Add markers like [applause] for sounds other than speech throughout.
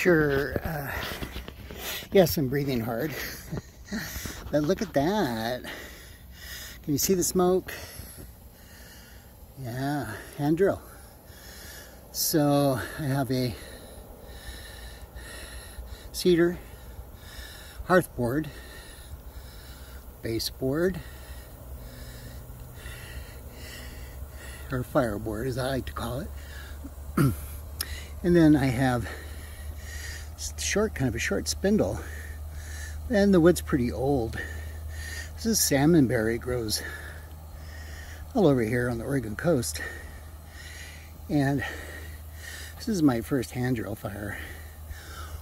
sure, uh, yes, I'm breathing hard. [laughs] but look at that. Can you see the smoke? Yeah, hand drill. So I have a cedar hearth board, baseboard, or fireboard as I like to call it. [clears throat] and then I have short, kind of a short spindle. And the wood's pretty old. This is salmonberry grows all over here on the Oregon coast. And this is my first hand drill fire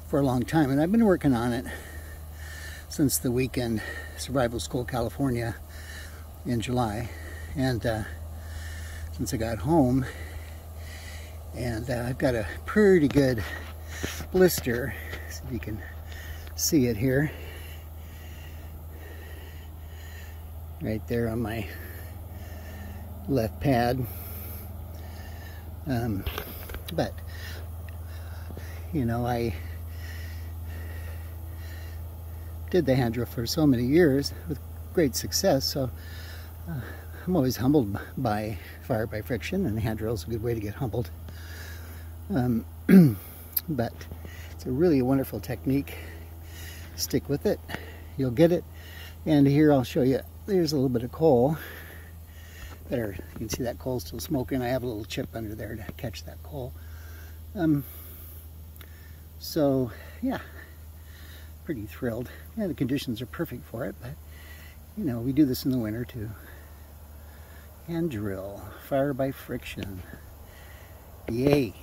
for a long time. And I've been working on it since the weekend Survival School California in July. And uh, since I got home, and uh, I've got a pretty good blister, see if you can see it here. Right there on my left pad. Um, but, you know, I did the hand drill for so many years with great success, so uh, I'm always humbled by fire by friction, and hand drill is a good way to get humbled. Um, [clears throat] but it's a really wonderful technique. Stick with it, you'll get it. And here I'll show you, there's a little bit of coal. There, you can see that coal still smoking. I have a little chip under there to catch that coal. Um, so, yeah, pretty thrilled. Yeah, the conditions are perfect for it, but, you know, we do this in the winter too. Hand drill, fire by friction. Yay.